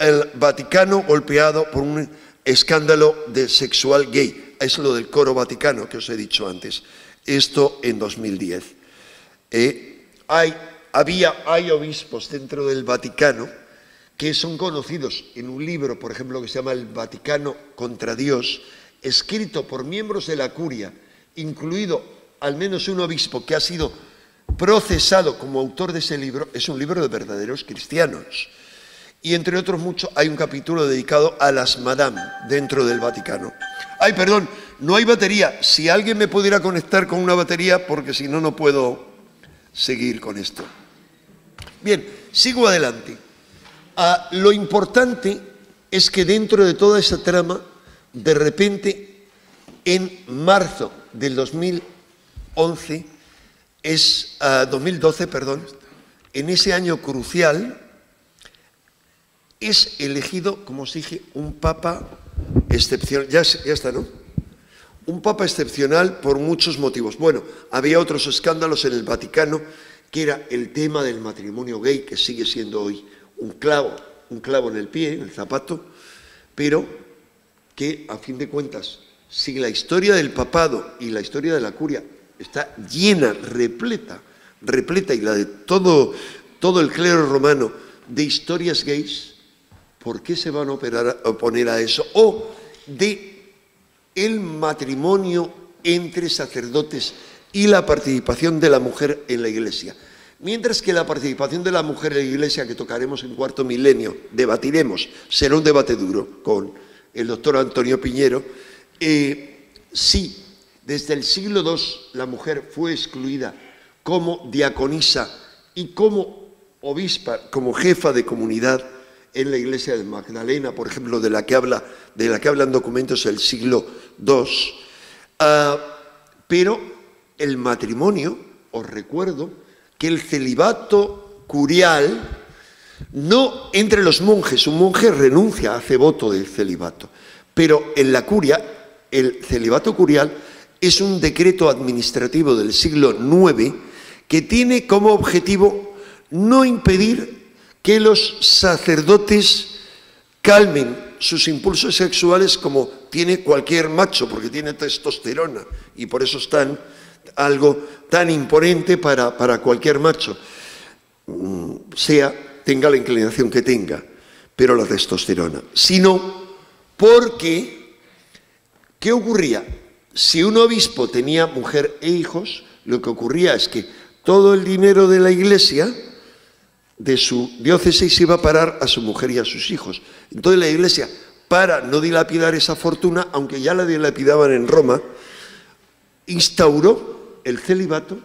el Vaticano golpeado por un escándalo de sexual gay. Es lo del coro vaticano que os he dicho antes. Esto en 2010. Eh, hay, había, hay obispos dentro del Vaticano que son conocidos en un libro, por ejemplo, que se llama El Vaticano contra Dios, escrito por miembros de la curia, incluido al menos un obispo que ha sido procesado como autor de ese libro, es un libro de verdaderos cristianos. Y entre otros muchos hay un capítulo dedicado a las madame dentro del Vaticano. Ay, perdón, no hay batería. Si alguien me pudiera conectar con una batería, porque si no, no puedo seguir con esto. Bien, sigo adelante. Ah, lo importante es que dentro de toda esa trama, de repente, en marzo del 2011, es 2012, ah, perdón, en ese año crucial, es elegido, como os dije, un papa excepcional. Ya, ya está, ¿no? Un papa excepcional por muchos motivos. Bueno, había otros escándalos en el Vaticano, que era el tema del matrimonio gay, que sigue siendo hoy un clavo, un clavo en el pie, en el zapato, pero que a fin de cuentas, si la historia del papado y la historia de la curia está llena, repleta, repleta, y la de todo, todo el clero romano, de historias gays, ¿por qué se van a, oponer a eso? O de el matrimonio entre sacerdotes y la participación de la mujer en la iglesia. Mientras que la participación de la mujer en la iglesia, que tocaremos en cuarto milenio, debatiremos, será un debate duro con el doctor Antonio Piñero, eh, sí, desde el siglo II la mujer fue excluida como diaconisa y como obispa, como jefa de comunidad, en la iglesia de Magdalena, por ejemplo, de la que, habla, de la que hablan documentos del siglo II. Ah, pero el matrimonio, os recuerdo que el celibato curial, no entre los monjes, un monje renuncia, hace voto del celibato, pero en la curia, el celibato curial es un decreto administrativo del siglo IX que tiene como objetivo no impedir que los sacerdotes calmen sus impulsos sexuales como tiene cualquier macho, porque tiene testosterona y por eso es algo tan imponente para, para cualquier macho, mm, sea, tenga la inclinación que tenga, pero la testosterona, sino porque, ¿qué ocurría? Si un obispo tenía mujer e hijos, lo que ocurría es que todo el dinero de la iglesia, de su diócesis iba a parar a su mujer y a sus hijos. Entonces la iglesia, para no dilapidar esa fortuna, aunque ya la dilapidaban en Roma, instauró el celibato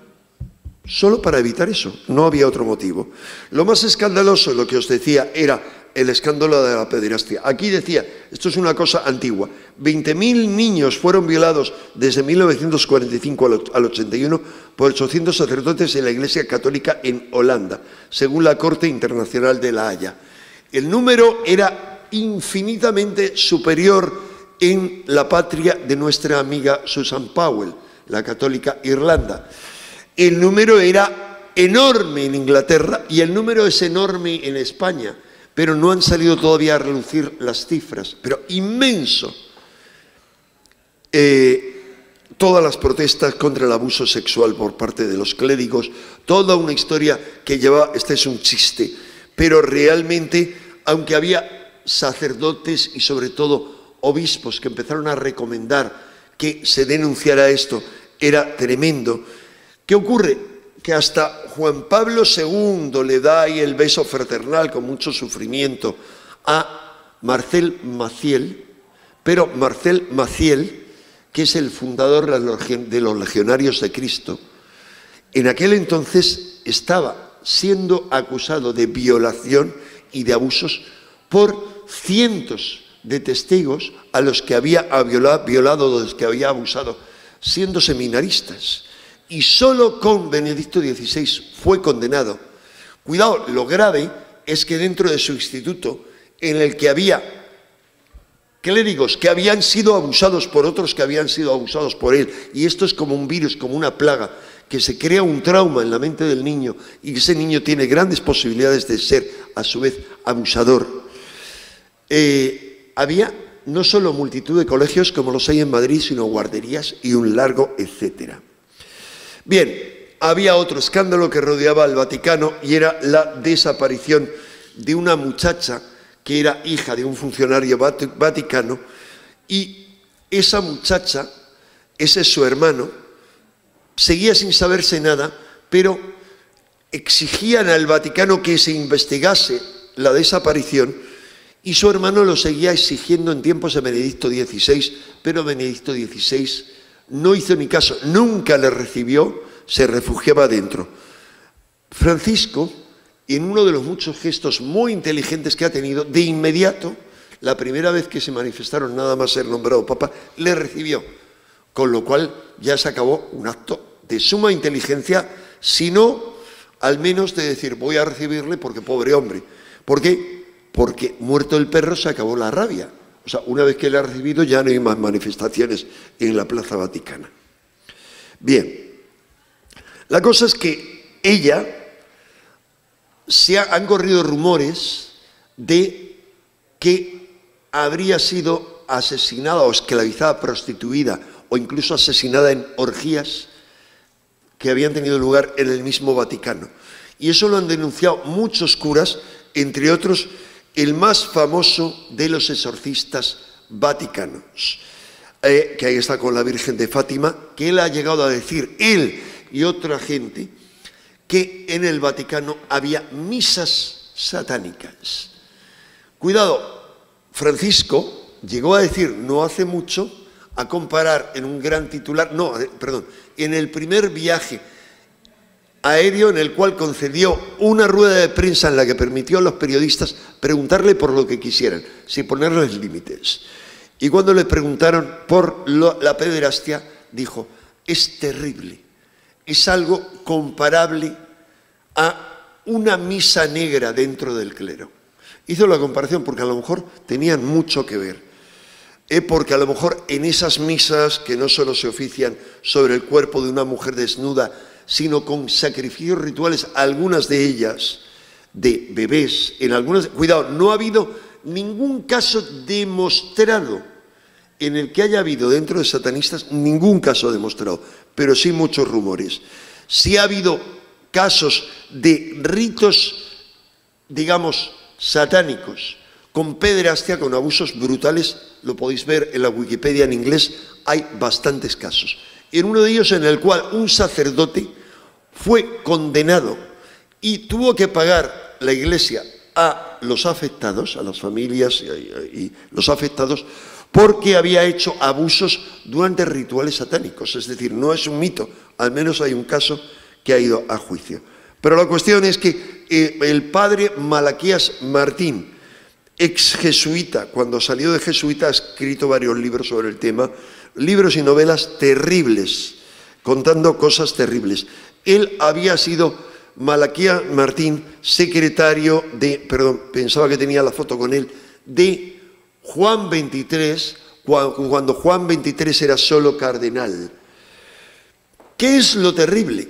solo para evitar eso, no había otro motivo. Lo más escandaloso, lo que os decía, era el escándalo de la pederastia. Aquí decía, esto es una cosa antigua, 20.000 niños fueron violados desde 1945 al 81 por 800 sacerdotes en la Iglesia Católica en Holanda, según la Corte Internacional de la Haya. El número era infinitamente superior en la patria de nuestra amiga Susan Powell, la católica Irlanda. El número era enorme en Inglaterra y el número es enorme en España pero no han salido todavía a reducir las cifras, pero inmenso. Eh, todas las protestas contra el abuso sexual por parte de los clérigos, toda una historia que lleva, este es un chiste, pero realmente, aunque había sacerdotes y sobre todo obispos que empezaron a recomendar que se denunciara esto, era tremendo. ¿Qué ocurre? Que hasta Juan Pablo II le da ahí el beso fraternal con mucho sufrimiento a Marcel Maciel, pero Marcel Maciel, que es el fundador de los Legionarios de Cristo, en aquel entonces estaba siendo acusado de violación y de abusos por cientos de testigos a los que había violado, violado, los que había abusado, siendo seminaristas y solo con Benedicto XVI fue condenado. Cuidado, lo grave es que dentro de su instituto, en el que había clérigos que habían sido abusados por otros que habían sido abusados por él, y esto es como un virus, como una plaga, que se crea un trauma en la mente del niño y ese niño tiene grandes posibilidades de ser a su vez abusador. eh, había no solo multitud de colegios como los hay en Madrid, sino guarderías y un largo etcétera. Bien, había otro escándalo que rodeaba al Vaticano y era la desaparición de una muchacha que era hija de un funcionario vaticano y esa muchacha, ese es su hermano, seguía sin saberse nada, pero exigían al Vaticano que se investigase la desaparición y su hermano lo seguía exigiendo en tiempos de Benedicto XVI, pero Benedicto XVI no hizo ni caso, nunca le recibió, se refugiaba dentro. Francisco, en uno de los muchos gestos muy inteligentes que ha tenido, de inmediato, la primera vez que se manifestaron nada más ser nombrado papa, le recibió, con lo cual ya se acabó un acto de suma inteligencia, sino al menos de decir voy a recibirle porque pobre hombre. ¿Por qué? porque muerto el perro se acabó la rabia. O sea, una vez que le ha recibido ya no hay más manifestaciones en la Plaza Vaticana. Bien, la cosa es que ella, se han corrido rumores de que habría sido asesinada o esclavizada, prostituida o incluso asesinada en orgías que habían tenido lugar en el mismo Vaticano. Y eso lo han denunciado muchos curas, entre otros el más famoso de los exorcistas vaticanos, eh, que ahí está con la Virgen de Fátima, que él ha llegado a decir, él y otra gente, que en el Vaticano había misas satánicas. Cuidado, Francisco llegó a decir no hace mucho, a comparar en un gran titular, no, eh, perdón, en el primer viaje aéreo en el cual concedió una rueda de prensa en la que permitió a los periodistas preguntarle por lo que quisieran, sin ponerles límites. Y cuando le preguntaron por la pederastia, dijo, es terrible, es algo comparable a una misa negra dentro del clero. Hizo la comparación porque a lo mejor tenían mucho que ver. Eh, porque a lo mejor en esas misas que no solo se ofician sobre el cuerpo de una mujer desnuda, sino con sacrificios rituales, algunas de ellas de bebés, en algunas, cuidado, no ha habido ningún caso demostrado en el que haya habido dentro de satanistas, ningún caso demostrado, pero sí muchos rumores. Si ha habido casos de ritos, digamos, satánicos, con pederastia, con abusos brutales, lo podéis ver en la Wikipedia en inglés, hay bastantes casos. En uno de ellos en el cual un sacerdote fue condenado y tuvo que pagar la iglesia a los afectados, a las familias y, los afectados, porque había hecho abusos durante rituales satánicos. Es decir, no es un mito, al menos hay un caso que ha ido a juicio. Pero la cuestión es que eh, el padre Malaquías Martín, ex jesuita, cuando salió de jesuita ha escrito varios libros sobre el tema, libros y novelas terribles, contando cosas terribles. Él había sido Malaquía Martín, secretario de, perdón, pensaba que tenía la foto con él, de Juan XXIII, cuando Juan XXIII era solo cardenal. ¿Qué es lo terrible?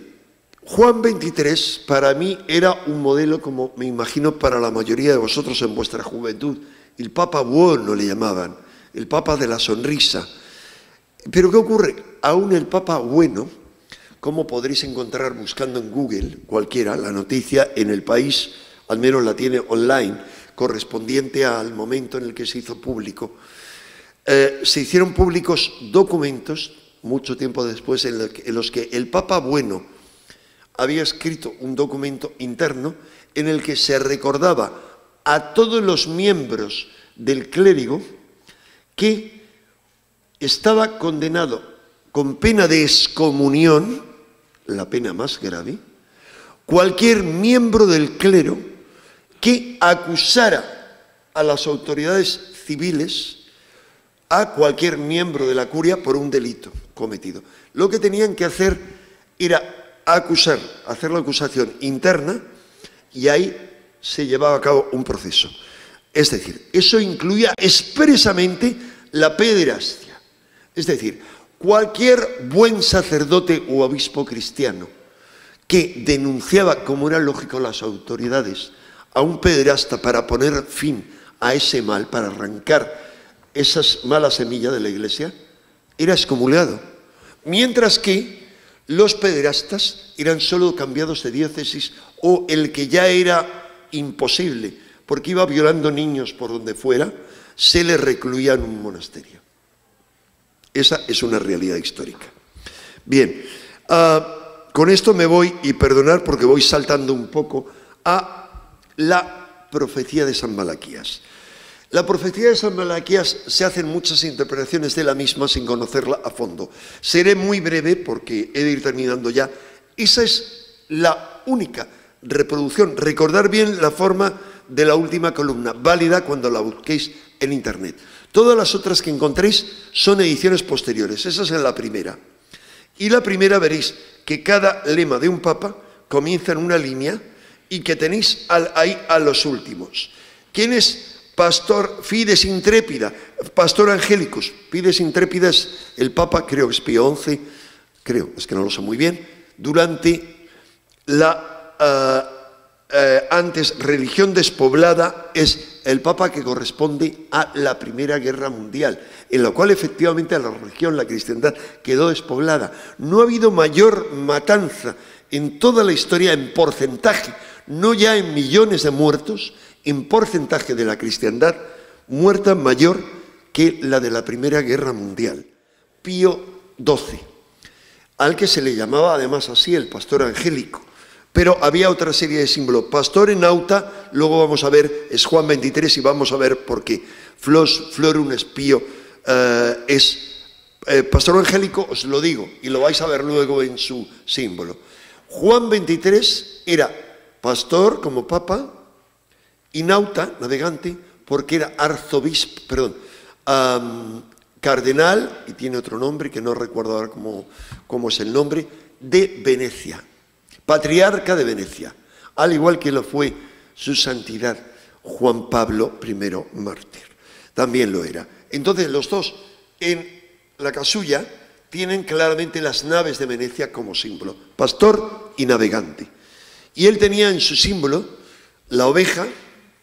Juan XXIII para mí era un modelo, como me imagino para la mayoría de vosotros en vuestra juventud. El Papa bueno le llamaban, el Papa de la sonrisa, pero ¿qué ocurre? Aún el Papa bueno, como podréis encontrar buscando en Google cualquiera, la noticia en el país, al menos la tiene online, correspondiente al momento en el que se hizo público, eh, se hicieron públicos documentos, mucho tiempo después, en, en los que el Papa bueno había escrito un documento interno en el que se recordaba a todos los miembros del clérigo que estaba condenado con pena de excomunión, la pena más grave, cualquier miembro del clero que acusara a las autoridades civiles a cualquier miembro de la curia por un delito cometido. Lo que tenían que hacer era acusar, hacer la acusación interna y ahí se llevaba a cabo un proceso. Es decir, eso incluía expresamente la pederastia. Es decir, cualquier buen sacerdote o obispo cristiano que denunciaba, como era lógico las autoridades, a un pederasta para poner fin a ese mal, para arrancar esas malas semillas de la iglesia, era excomulgado. Mientras que los pederastas eran solo cambiados de diócesis o el que ya era imposible, porque iba violando niños por donde fuera, se le recluía en un monasterio. Esa es una realidad histórica. Bien, ah, con esto me voy, y perdonar porque voy saltando un poco, a la profecía de San Malaquías. La profecía de San Malaquías se hacen muchas interpretaciones de la misma sin conocerla a fondo. Seré muy breve porque he de ir terminando ya. Esa es la única reproducción. Recordar bien la forma de la última columna, válida cuando la busquéis en Internet. Todas las otras que encontréis son ediciones posteriores. Esa es la primera. Y la primera veréis que cada lema de un papa comienza en una línea y que tenéis ahí a los últimos. ¿Quién es pastor Fides Intrépida, pastor Angélicos? Fides Intrépida es el papa, creo que es Pío XI, creo, es que no lo sé muy bien, durante la ah, eh, antes religión despoblada es el papa que corresponde a la Primera Guerra Mundial, en la cual efectivamente la religión, la cristiandad, quedó despoblada. No ha habido mayor matanza en toda la historia en porcentaje, no ya en millones de muertos, en porcentaje de la cristiandad muerta mayor que la de la Primera Guerra Mundial. Pío XII, al que se le llamaba además así el pastor angélico pero había otra serie de símbolos. Pastor en Nauta, luego vamos a ver, es Juan 23 y vamos a ver por qué. Flos, florum espío, eh, es eh, pastor angélico, os lo digo, y lo vais a ver luego en su símbolo. Juan 23 era pastor como papa y nauta, navegante, porque era arzobispo, perdón, cardenal, y tiene otro nombre que no recuerdo ahora cómo, cómo es el nombre, de Venecia patriarca de Venecia, al igual que lo fue su santidad Juan Pablo I mártir. También lo era. Entonces los dos en la casulla tienen claramente las naves de Venecia como símbolo, pastor y navegante. Y él tenía en su símbolo la oveja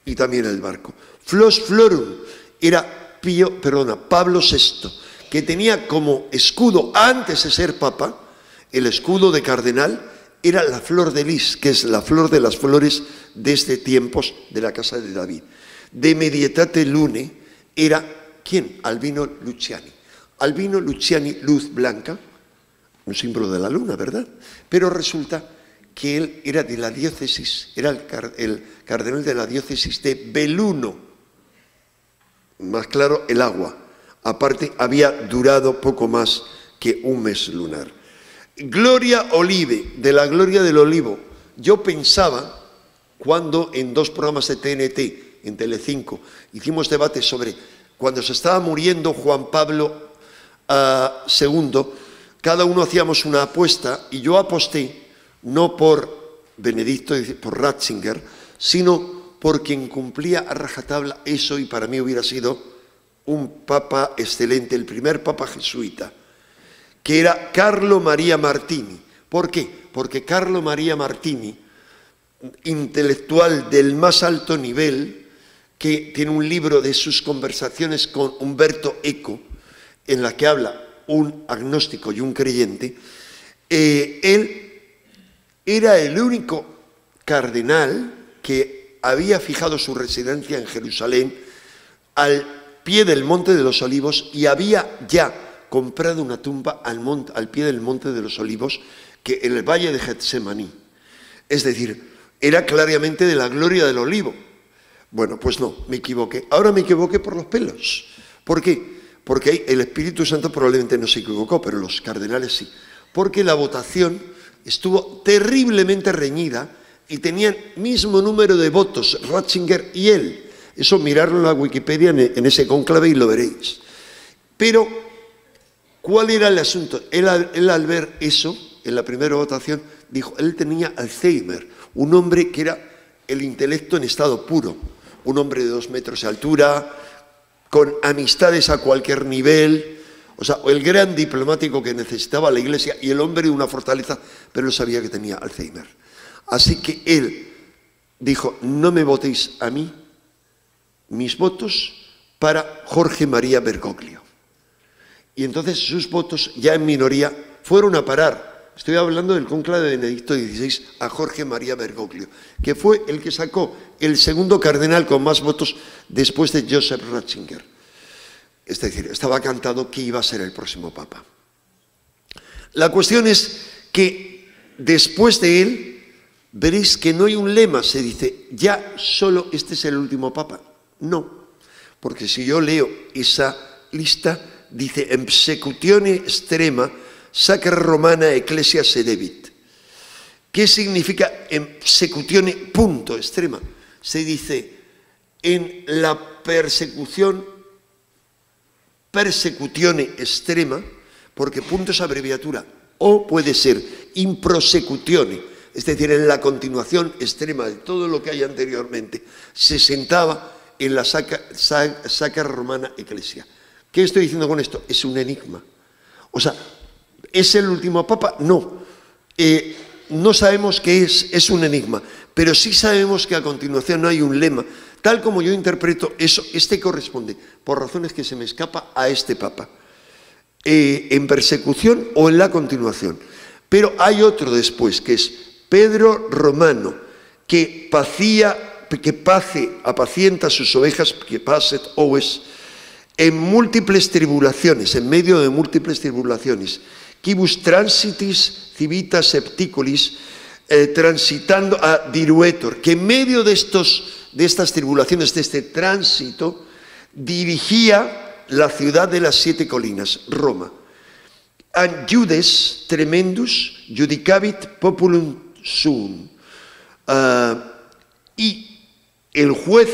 y también el barco. Flos florum era Pío, Pablo VI, que tenía como escudo antes de ser papa el escudo de cardenal era la flor de lis, que es la flor de las flores desde tiempos de la casa de David. De medietate lune era, ¿quién? Albino Luciani. Albino Luciani, luz blanca, un símbolo de la luna, ¿verdad? Pero resulta que él era de la diócesis, era el, el cardenal de la diócesis de Beluno, más claro, el agua. Aparte, había durado poco más que un mes lunar. Gloria Olive, de la Gloria del Olivo. Yo pensaba, cuando en dos programas de TNT, en Telecinco, hicimos debates sobre cuando se estaba muriendo Juan Pablo II, ah, cada uno hacíamos una apuesta y yo aposté no por Benedicto, por Ratzinger, sino por quien cumplía a rajatabla eso y para mí hubiera sido un papa excelente, el primer papa jesuita que era Carlo María Martini. ¿Por qué? Porque Carlo María Martini, intelectual del más alto nivel, que tiene un libro de sus conversaciones con Humberto Eco, en la que habla un agnóstico y un creyente, eh, él era el único cardenal que había fijado su residencia en Jerusalén al pie del Monte de los Olivos y había ya comprado una tumba al, monte, al pie del Monte de los Olivos, que en el valle de Getsemaní. Es decir, era claramente de la gloria del olivo. Bueno, pues no, me equivoqué. Ahora me equivoqué por los pelos. ¿Por qué? Porque el Espíritu Santo probablemente no se equivocó, pero los cardenales sí. Porque la votación estuvo terriblemente reñida y tenían mismo número de votos Ratzinger y él. Eso mirarlo en la Wikipedia en ese conclave y lo veréis. Pero ¿Cuál era el asunto? Él, al ver eso, en la primera votación, dijo, él tenía Alzheimer, un hombre que era el intelecto en estado puro, un hombre de dos metros de altura, con amistades a cualquier nivel, o sea, el gran diplomático que necesitaba la iglesia y el hombre de una fortaleza, pero él sabía que tenía Alzheimer. Así que él dijo, no me votéis a mí, mis votos para Jorge María Bergoglio. Y entonces sus votos, ya en minoría, fueron a parar. Estoy hablando del conclave de Benedicto XVI a Jorge María Bergoglio, que fue el que sacó el segundo cardenal con más votos después de Joseph Ratzinger. Es decir, estaba cantado que iba a ser el próximo papa. La cuestión es que después de él, veréis que no hay un lema, se dice, ya solo este es el último papa. No, porque si yo leo esa lista, dice, en persecutione extrema, sacra romana ecclesia sedevit. ¿Qué significa en persecutione punto extrema? Se dice, en la persecución, persecutione extrema, porque punto es abreviatura, o puede ser in prosecutione, es decir, en la continuación extrema de todo lo que hay anteriormente, se sentaba en la sacra, romana eclesia. ¿Qué estoy diciendo con esto? Es un enigma. O sea, ¿es el último papa? No. Eh, no sabemos qué es, es un enigma, pero sí sabemos que a continuación no hay un lema. Tal como yo interpreto eso, este corresponde, por razones que se me escapa, a este papa. Eh, en persecución o en la continuación. Pero hay otro después, que es Pedro Romano, que pacía que pace, apacienta sus ovejas, que paset oves, en múltiples tribulaciones, en medio de múltiples tribulaciones, quibus transitis civitas septiculis, eh, transitando a diruetor, que en medio de, estos, de estas tribulaciones, de este tránsito, dirigía la ciudad de las siete colinas, Roma. An judes tremendus judicavit populum sum. Ah, y el juez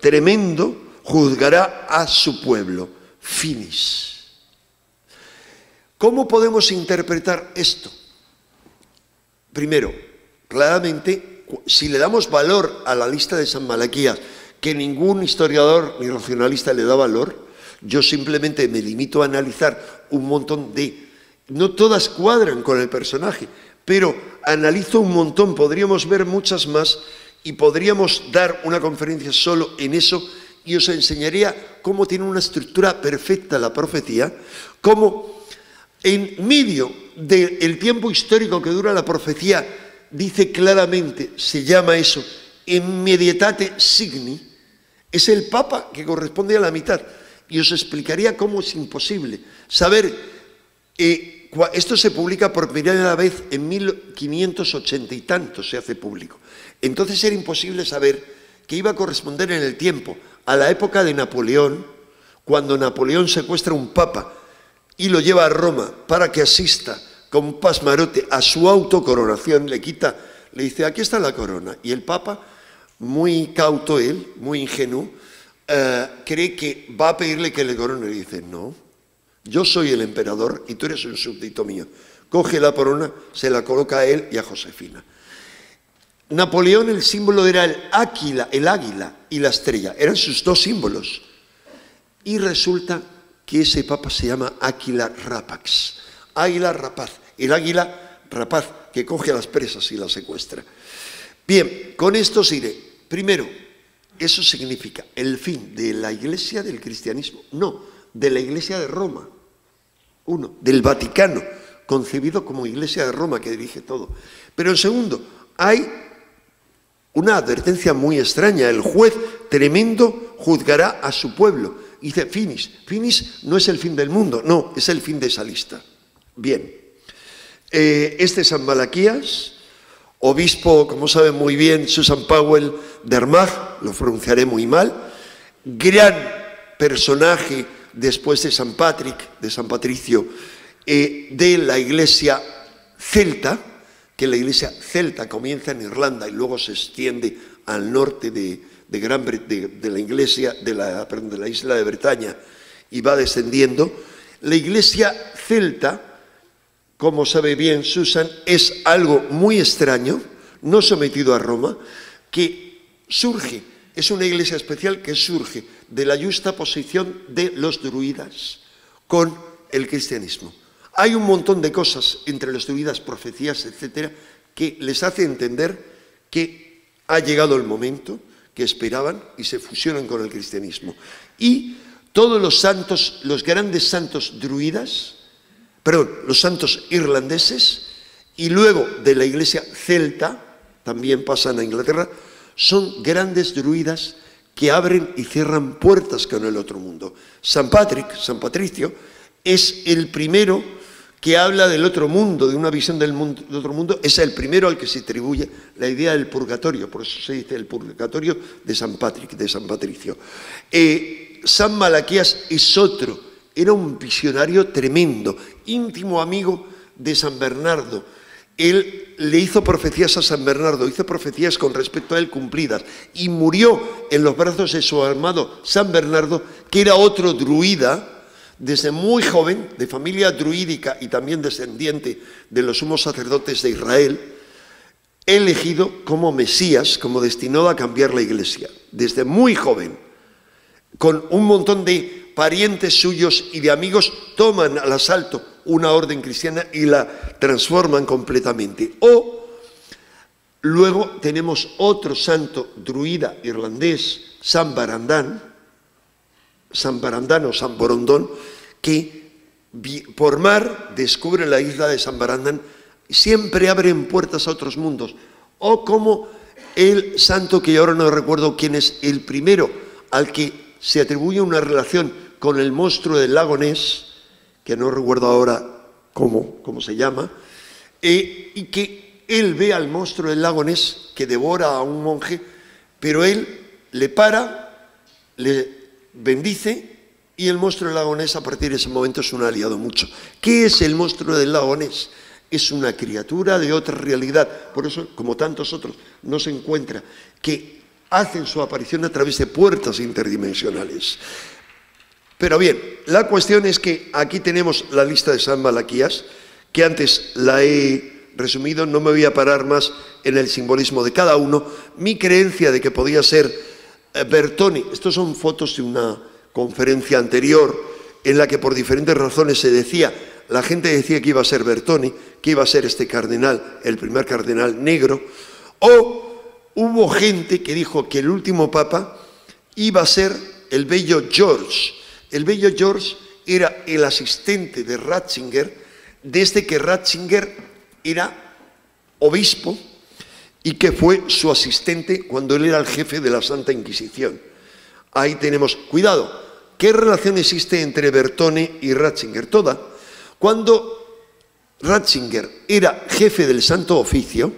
tremendo juzgará a su pueblo. Finis. ¿Cómo podemos interpretar esto? Primero, claramente, si le damos valor a la lista de San Malaquías, que ningún historiador ni racionalista le da valor, yo simplemente me limito a analizar un montón de... No todas cuadran con el personaje, pero analizo un montón, podríamos ver muchas más y podríamos dar una conferencia solo en eso y os enseñaría cómo tiene una estructura perfecta la profecía, cómo en medio del tiempo histórico que dura la profecía dice claramente, se llama eso, immediatate signi, es el Papa que corresponde a la mitad. Y os explicaría cómo es imposible saber, eh, esto se publica por primera vez en 1580 y tanto, se hace público. Entonces era imposible saber que iba a corresponder en el tiempo a la época de Napoleón, cuando Napoleón secuestra un papa y lo lleva a Roma para que asista con pasmarote a su autocoronación, le quita, le dice, aquí está la corona. Y el papa, muy cauto él, muy ingenuo, eh, cree que va a pedirle que le corone. Y dice, no, yo soy el emperador y tú eres un súbdito mío. Coge la corona, se la coloca a él y a Josefina. Napoleón el símbolo era el águila, el águila y la estrella, eran sus dos símbolos. Y resulta que ese papa se llama Águila Rapax, águila rapaz, el águila rapaz que coge a las presas y las secuestra. Bien, con esto os diré, primero, eso significa el fin de la iglesia del cristianismo, no, de la iglesia de Roma, uno, del Vaticano, concebido como iglesia de Roma que dirige todo. Pero en segundo, hay una advertencia muy extraña. El juez tremendo juzgará a su pueblo. dice, finis. Finis no es el fin del mundo, no, es el fin de esa lista. Bien. Eh, este es San Malaquías, obispo, como sabe muy bien Susan Powell de Armagh, lo pronunciaré muy mal, gran personaje después de San Patrick, de San Patricio, eh, de la iglesia celta, que la iglesia celta comienza en Irlanda y luego se extiende al norte de, Gran de, la iglesia de la, de la isla de Bretaña y va descendiendo. La iglesia celta, como sabe bien Susan, es algo muy extraño, no sometido a Roma, que surge, es una iglesia especial que surge de la justa posición de los druidas con el cristianismo. Hay un montón de cosas entre las druidas, profecías, etcétera, que les hace entender que ha llegado el momento, que esperaban y se fusionan con el cristianismo. Y todos los santos, los grandes santos druidas, perdón, los santos irlandeses, y luego de la iglesia celta, también pasan a Inglaterra, son grandes druidas que abren y cierran puertas con el otro mundo. San Patrick, San Patricio, es el primero que habla del otro mundo, de una visión del, mundo, del otro mundo, es el primero al que se atribuye la idea del purgatorio, por eso se dice el purgatorio de San de San Patricio. Eh, San Malaquías es otro, era un visionario tremendo, íntimo amigo de San Bernardo, él le hizo profecías a San Bernardo, hizo profecías con respecto a él cumplidas y murió en los brazos de su amado San Bernardo, que era otro druida, desde muy joven, de familia druídica y también descendiente de los sumos sacerdotes de Israel, elegido como Mesías, como destinado a cambiar la iglesia, desde muy joven, con un montón de parientes suyos y de amigos, toman al asalto una orden cristiana y la transforman completamente. O luego tenemos otro santo druida irlandés, San Barandán, San Barandán o San Borondón, que por mar descubre la isla de San Barandán, siempre abren puertas a otros mundos. O como el santo que ahora no recuerdo quién es el primero al que se atribuye una relación con el monstruo del lago Ness, que no recuerdo ahora cómo, cómo se llama, eh, y que él ve al monstruo del lago Ness que devora a un monje, pero él le para, le bendice y el monstruo del lago Ness a partir de ese momento es un aliado mucho. ¿Qué es el monstruo del lago Ness? Es una criatura de otra realidad, por eso, como tantos otros, no se encuentra, que hacen su aparición a través de puertas interdimensionales. Pero bien, la cuestión es que aquí tenemos la lista de San Malaquías, que antes la he resumido, no me voy a parar más en el simbolismo de cada uno. Mi creencia de que podía ser Bertoni, estos son fotos de una conferencia anterior en la que por diferentes razones se decía, la gente decía que iba a ser Bertoni, que iba a ser este cardenal, el primer cardenal negro, o hubo gente que dijo que el último papa iba a ser el bello George, el bello George era el asistente de Ratzinger desde que Ratzinger era obispo y que fue su asistente cuando él era el jefe de la Santa Inquisición. Ahí tenemos, cuidado, ¿qué relación existe entre Bertone y Ratzinger? Toda. Cuando Ratzinger era jefe del Santo Oficio,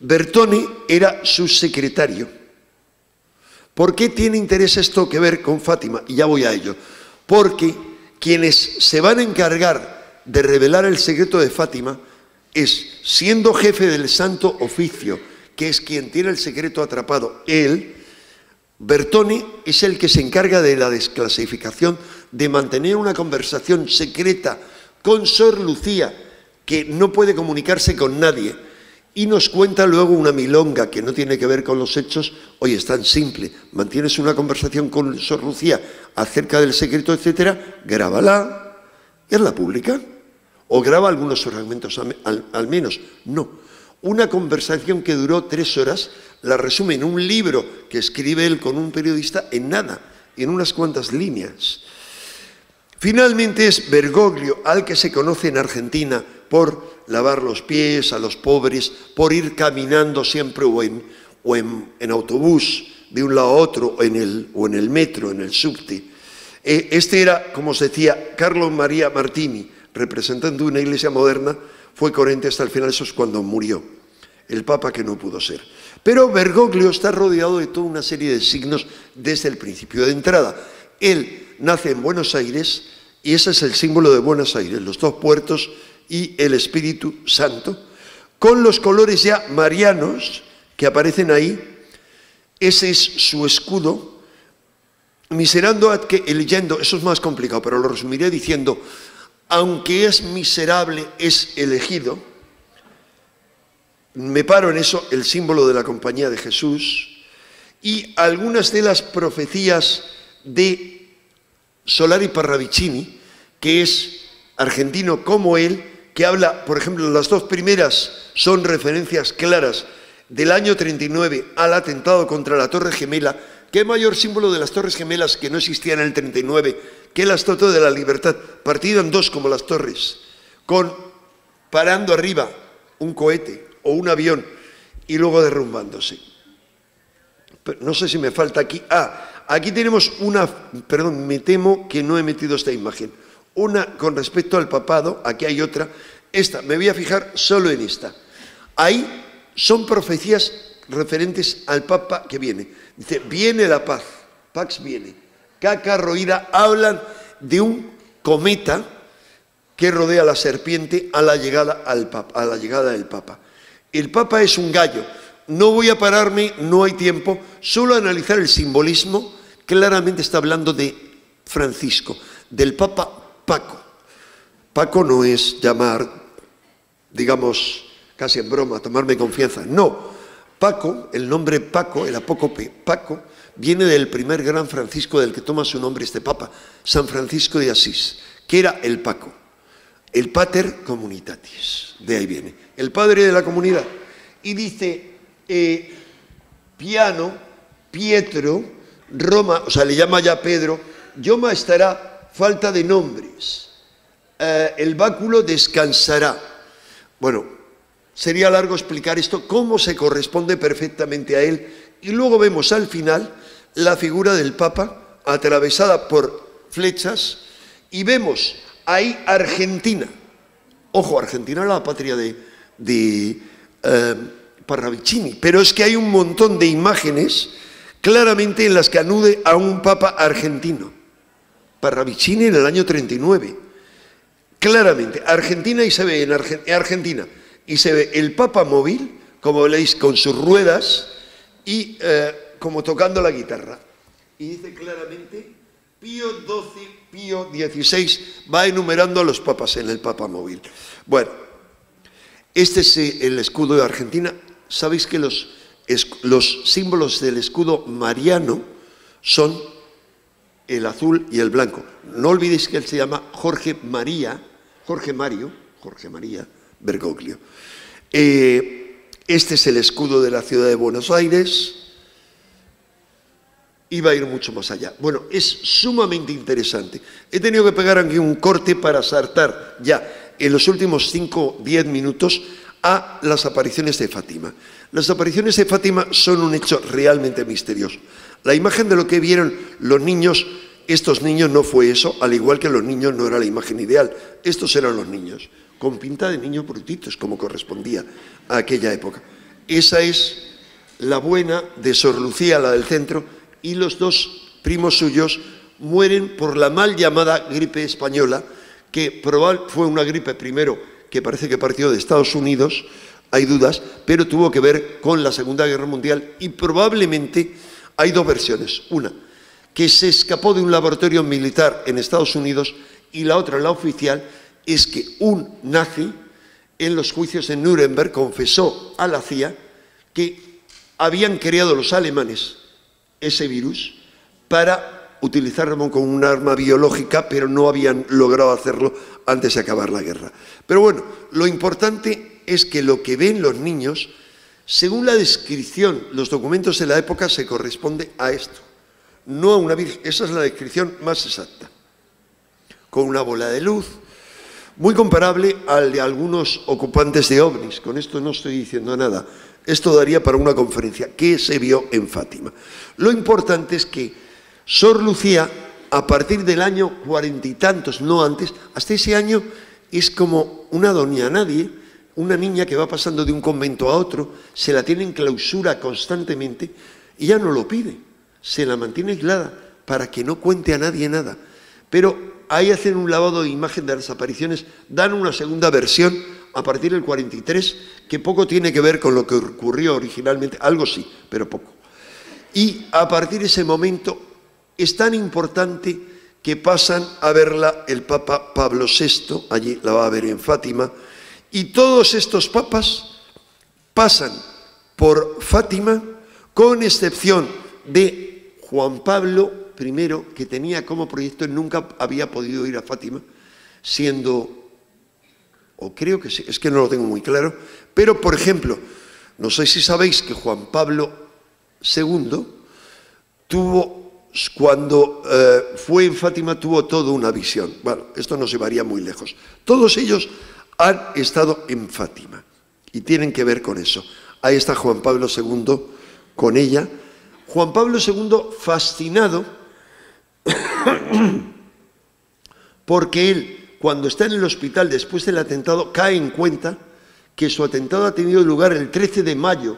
Bertone era su secretario. ¿Por qué tiene interés esto que ver con Fátima? Y ya voy a ello. Porque quienes se van a encargar de revelar el secreto de Fátima es, siendo jefe del santo oficio, que es quien tiene el secreto atrapado, él, Bertone es el que se encarga de la desclasificación, de mantener una conversación secreta con Sor Lucía, que no puede comunicarse con nadie y nos cuenta luego una milonga que no tiene que ver con los hechos. Oye, es tan simple. Mantienes una conversación con Sor Lucía acerca del secreto, etcétera, grábala y la pública. O graba algunos fragmentos al, menos. No. Una conversación que duró tres horas la resume en un libro que escribe él con un periodista en nada, en unas cuantas líneas. Finalmente es Bergoglio, al que se conoce en Argentina por lavar los pies a los pobres, por ir caminando siempre o en, autobús de un lado a otro, o en el, o en el metro, en el subte. Eh, este era, como se decía, Carlos María Martini, representante de una iglesia moderna, fue coherente hasta el final, eso es cuando murió, el papa que no pudo ser. Pero Bergoglio está rodeado de toda una serie de signos desde el principio de entrada. Él nace en Buenos Aires y ese es el símbolo de Buenos Aires, los dos puertos y el Espíritu Santo, con los colores ya marianos que aparecen ahí. Ese es su escudo. Miserando ad que leyendo, eso es más complicado, pero lo resumiré diciendo, aunque es miserable, es elegido. Me paro en eso, el símbolo de la compañía de Jesús y algunas de las profecías de Solari Parravicini, que es argentino como él, que habla, por ejemplo, las dos primeras son referencias claras del año 39 al atentado contra la Torre Gemela, ¿qué mayor símbolo de las Torres Gemelas que no existían en el 39 que la Estatua de la Libertad, partida en dos como las torres, con parando arriba un cohete o un avión y luego derrumbándose? no sé si me falta aquí. Ah, aquí tenemos una, perdón, me temo que no he metido esta imagen. Una con respecto al papado, aquí hay otra. Esta, me voy a fijar solo en esta. Ahí son profecías referentes al Papa que viene. Dice, viene la paz, Pax viene. Caca, roída, hablan de un cometa que rodea la serpiente a la llegada, al a la llegada del Papa. El Papa es un gallo. No voy a pararme, no hay tiempo, solo analizar el simbolismo. Claramente está hablando de Francisco, del Papa Paco. Paco no es llamar, digamos, casi en broma, tomarme confianza. No, Paco, el nombre Paco, el apócope Paco, viene del primer gran Francisco del que toma su nombre este Papa, San Francisco de Asís, que era el Paco, el Pater Comunitatis, de ahí viene, el padre de la comunidad. Y dice, eh, piano, Pietro, Roma, o sea, le llama ya Pedro, Yoma estará falta de nombres. Eh, el báculo descansará. Bueno, sería largo explicar esto, cómo se corresponde perfectamente a él. Y luego vemos al final la figura del Papa atravesada por flechas y vemos ahí Argentina. Ojo, Argentina era la patria de, de eh, Parravicini, pero es que hay un montón de imágenes claramente en las que anude a un papa argentino. Parravicini en el año 39. Claramente, Argentina y se ve en Argentina y se ve el papa móvil, como veis, con sus ruedas y eh, como tocando la guitarra. Y dice claramente, Pío XII, Pío XVI va enumerando a los papas en el papa móvil. Bueno, este es el escudo de Argentina sabéis que los, los símbolos del escudo mariano son el azul y el blanco. No olvidéis que él se llama Jorge María, Jorge Mario, Jorge María Bergoglio. Eh, este es el escudo de la ciudad de Buenos Aires. Iba a ir mucho más allá. Bueno, es sumamente interesante. He tenido que pegar aquí un corte para saltar ya en los últimos 5 10 minutos a las apariciones de Fátima. Las apariciones de Fátima son un hecho realmente misterioso. La imagen de lo que vieron los niños, estos niños no fue eso, al igual que los niños no era la imagen ideal. Estos eran los niños, con pinta de niños brutitos, como correspondía a aquella época. Esa es la buena de Sor Lucía, la del centro, y los dos primos suyos mueren por la mal llamada gripe española, que probablemente fue una gripe primero que parece que partió de Estados Unidos, hay dudas, pero tuvo que ver con la Segunda Guerra Mundial y probablemente hay dos versiones. Una, que se escapó de un laboratorio militar en Estados Unidos y la otra, la oficial, es que un nazi en los juicios en Nuremberg confesó a la CIA que habían creado los alemanes ese virus para utilizarlo como un arma biológica, pero no habían logrado hacerlo antes de acabar la guerra. Pero bueno, lo importante es que lo que ven los niños, según la descripción, los documentos de la época, se corresponde a esto. No a una virgen, esa es la descripción más exacta. Con una bola de luz, muy comparable al de algunos ocupantes de ovnis. Con esto no estoy diciendo nada. Esto daría para una conferencia. ¿Qué se vio en Fátima? Lo importante es que Sor Lucía, a partir del año cuarenta y tantos, no antes, hasta ese año es como una doña nadie, una niña que va pasando de un convento a otro, se la tiene en clausura constantemente y ya no lo pide, se la mantiene aislada para que no cuente a nadie nada. Pero ahí hacen un lavado de imagen de las apariciones, dan una segunda versión a partir del 43, que poco tiene que ver con lo que ocurrió originalmente, algo sí, pero poco. Y a partir de ese momento es tan importante que pasan a verla el Papa Pablo VI, allí la va a ver en Fátima, y todos estos papas pasan por Fátima, con excepción de Juan Pablo I, que tenía como proyecto, nunca había podido ir a Fátima, siendo, o creo que sí, es que no lo tengo muy claro, pero por ejemplo, No sé si sabéis que Juan Pablo II tuvo, cuando eh, fue en Fátima, tuvo toda una visión. Bueno, esto no se varía muy lejos. Todos ellos han estado en Fátima y tienen que ver con eso. Ahí está Juan Pablo II con ella. Juan Pablo II fascinado porque él, cuando está en el hospital después del atentado, cae en cuenta que su atentado ha tenido lugar el 13 de mayo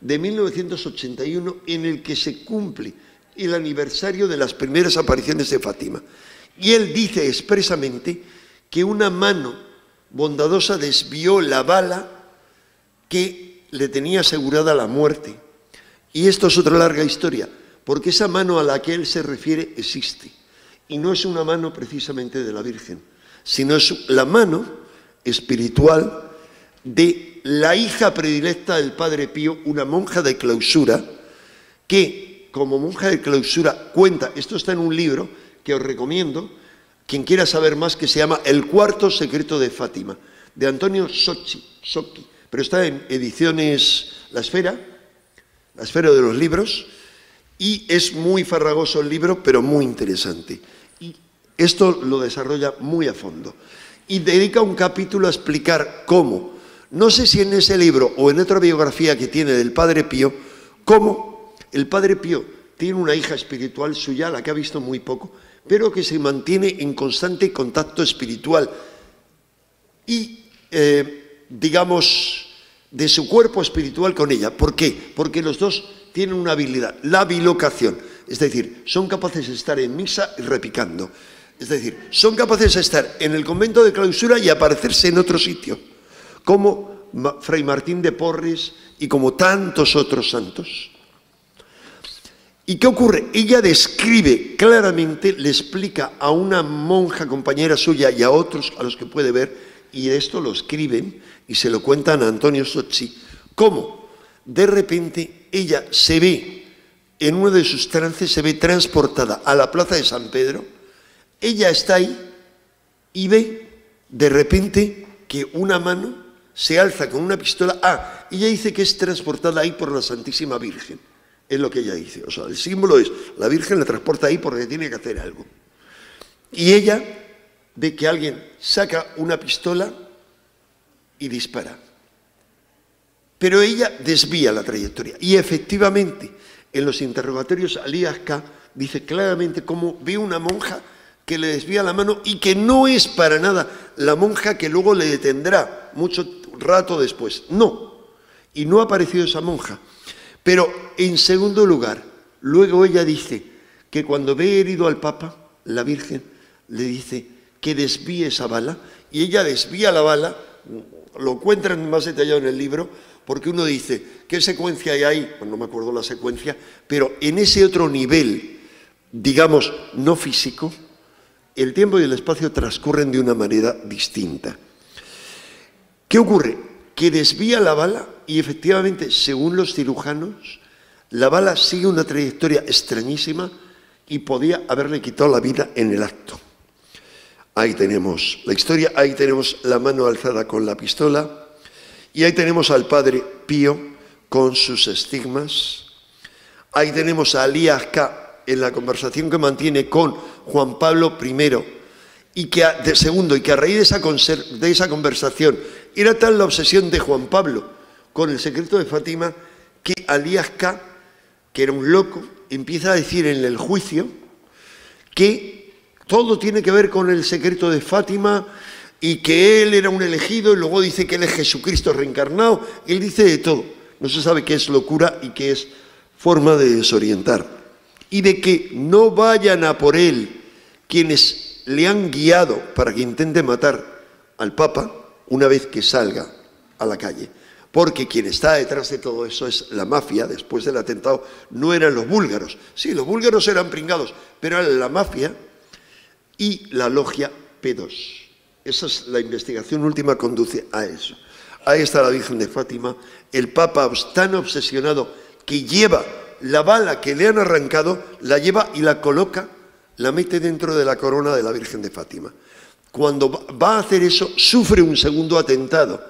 de 1981, en el que se cumple el aniversario de las primeras apariciones de Fátima. Y él dice expresamente que una mano bondadosa desvió la bala que le tenía asegurada la muerte. Y esto es otra larga historia, porque esa mano a la que él se refiere existe. Y no es una mano precisamente de la Virgen, sino es la mano espiritual de la hija predilecta del Padre Pío, una monja de clausura, que como monja de clausura cuenta, esto está en un libro que os recomiendo, quien quiera saber más, que se llama El cuarto secreto de Fátima, de Antonio Socchi, pero está en ediciones La Esfera, La Esfera de los libros, y es muy farragoso el libro, pero muy interesante. Y esto lo desarrolla muy a fondo. Y dedica un capítulo a explicar cómo, no sé si en ese libro o en otra biografía que tiene del Padre Pío, cómo el Padre Pío tiene una hija espiritual suya, la que ha visto muy poco, pero que se mantiene en constante contacto espiritual. Y eh, digamos, de su cuerpo espiritual con ella. ¿Por qué? Porque los dos tienen una habilidad, la bilocación. Es decir, son capaces de estar en misa y repicando. Es decir, son capaces de estar en el convento de clausura y aparecerse en otro sitio, como Fray Martín de Porres y como tantos otros santos. ¿Y qué ocurre? Ella describe claramente, le explica a una monja compañera suya y a otros a los que puede ver, y esto lo escriben y se lo cuentan a Antonio Socci, cómo de repente ella se ve, en uno de sus trances, se ve transportada a la plaza de San Pedro, ella está ahí y ve de repente que una mano se alza con una pistola. Ah, ella dice que es transportada ahí por la Santísima Virgen. Es lo que ella dice. O sea, el símbolo es, la Virgen la transporta ahí porque tiene que hacer algo. Y ella ve que alguien saca una pistola y dispara. Pero ella desvía la trayectoria. Y efectivamente, en los interrogatorios, Alías K dice claramente cómo ve una monja que le desvía la mano y que no es para nada la monja que luego le detendrá mucho rato después. No. Y no ha aparecido esa monja. Pero en segundo lugar, luego ella dice que cuando ve herido al Papa, la Virgen le dice, que desvíe esa bala, y ella desvía la bala, lo encuentran más detallado en el libro, porque uno dice, ¿qué secuencia hay ahí? Pues no me acuerdo la secuencia, pero en ese otro nivel, digamos, no físico, el tiempo y el espacio transcurren de una manera distinta. ¿Qué ocurre? Que desvía la bala y efectivamente, según los cirujanos, la bala sigue una trayectoria extrañísima y podía haberle quitado la vida en el acto. Ahí tenemos la historia, ahí tenemos la mano alzada con la pistola y ahí tenemos al padre Pío con sus estigmas. Ahí tenemos a Alías K en la conversación que mantiene con Juan Pablo I y que de segundo y que a raíz de esa, de esa conversación era tal la obsesión de Juan Pablo con el secreto de Fátima que Alías K, que era un loco, empieza a decir en el juicio que todo tiene que ver con el secreto de Fátima y que él era un elegido y luego dice que él es Jesucristo reencarnado. Él dice de todo. No se sabe qué es locura y qué es forma de desorientar. Y de que no vayan a por él quienes le han guiado para que intente matar al Papa una vez que salga a la calle. Porque quien está detrás de todo eso es la mafia, después del atentado, no eran los búlgaros. Sí, los búlgaros eran pringados, pero era la mafia y la logia P2. Esa es la investigación última, conduce a eso. Ahí está la Virgen de Fátima, el Papa tan obsesionado que lleva la bala que le han arrancado, la lleva y la coloca, la mete dentro de la corona de la Virgen de Fátima. Cuando va a hacer eso, sufre un segundo atentado,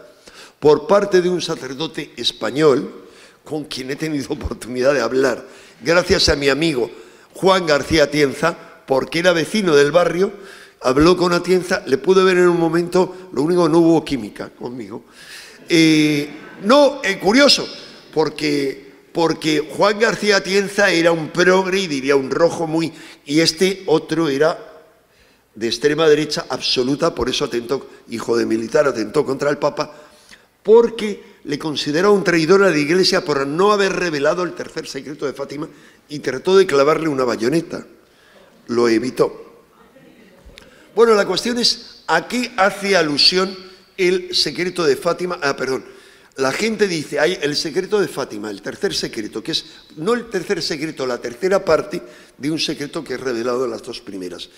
por parte de un sacerdote español con quien he tenido oportunidad de hablar, gracias a mi amigo Juan García Tienza, porque era vecino del barrio, habló con Atienza, le pude ver en un momento, lo único no hubo química conmigo. Eh, no, eh, curioso, porque, porque Juan García Atienza era un progre y diría un rojo muy... Y este otro era de extrema derecha absoluta, por eso atentó, hijo de militar, atentó contra el Papa, porque le consideró un traidor a la Iglesia por no haber revelado el tercer secreto de Fátima y trató de clavarle una bayoneta. Lo evitó. Bueno, la cuestión es a qué hace alusión el secreto de Fátima. Ah, perdón. La gente dice, hay el secreto de Fátima, el tercer secreto, que es no el tercer secreto, la tercera parte de un secreto que es revelado en las dos primeras.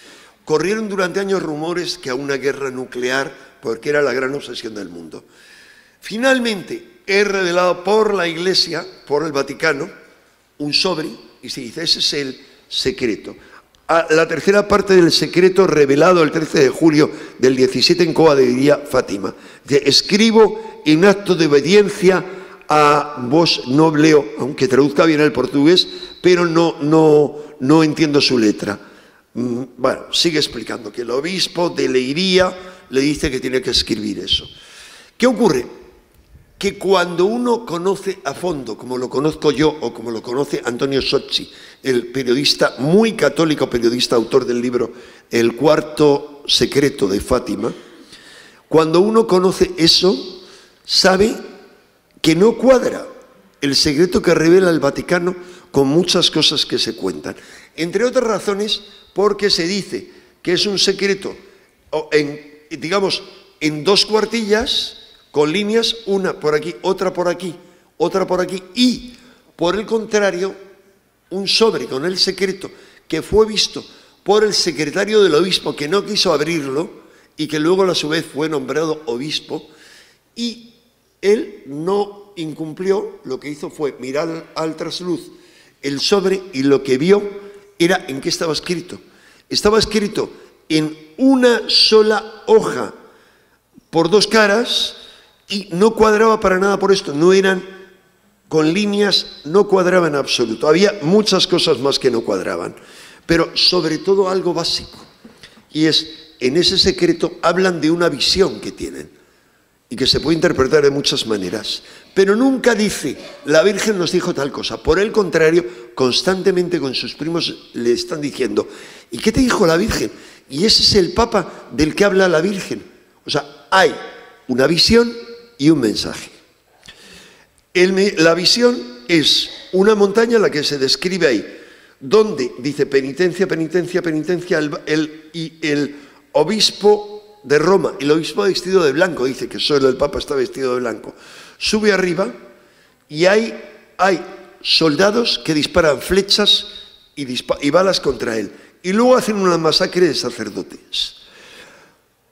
Corrieron durante años rumores que a una guerra nuclear, porque era la gran obsesión del mundo. Finalmente, es revelado por la Iglesia, por el Vaticano, un sobre, y se dice, ese es el secreto. La tercera parte del secreto revelado el 13 de julio del 17 en Coa de Diría Fátima. escribo en acto de obediencia a vos no leo, aunque traduzca bien el portugués, pero no, no, no entiendo su letra. Mm, bueno, sigue explicando que el obispo de Leiría le dice que tiene que escribir eso. ¿Qué ocurre? Que cuando uno conoce a fondo, como lo conozco yo o como lo conoce Antonio Socci, el periodista, muy católico periodista, autor del libro El cuarto secreto de Fátima, cuando uno conoce eso, sabe que no cuadra el secreto que revela el Vaticano con muchas cosas que se cuentan. Entre otras razones, porque se dice que es un secreto, en, digamos, en dos cuartillas, con líneas, una por aquí, otra por aquí, otra por aquí, y por el contrario, un sobre con el secreto que fue visto por el secretario del obispo que no quiso abrirlo y que luego a su vez fue nombrado obispo, y él no incumplió, lo que hizo fue mirar al trasluz el sobre y lo que vio era en qué estaba escrito. Estaba escrito en una sola hoja por dos caras y no cuadraba para nada por esto. No eran con líneas, no cuadraban en absoluto. Había muchas cosas más que no cuadraban, pero sobre todo algo básico. Y es, en ese secreto hablan de una visión que tienen y que se puede interpretar de muchas maneras. Pero nunca dice, la Virgen nos dijo tal cosa. Por el contrario, constantemente con sus primos le están diciendo, ¿y qué te dijo la Virgen? Y ese es el Papa del que habla la Virgen. O sea, hay una visión y un mensaje. la visión es una montaña la que se describe ahí, donde dice penitencia, penitencia, penitencia, y el obispo de Roma, el obispo vestido de blanco, dice que solo el Papa está vestido de blanco sube arriba y hay, hay soldados que disparan flechas y, balas contra él. Y luego hacen una masacre de sacerdotes.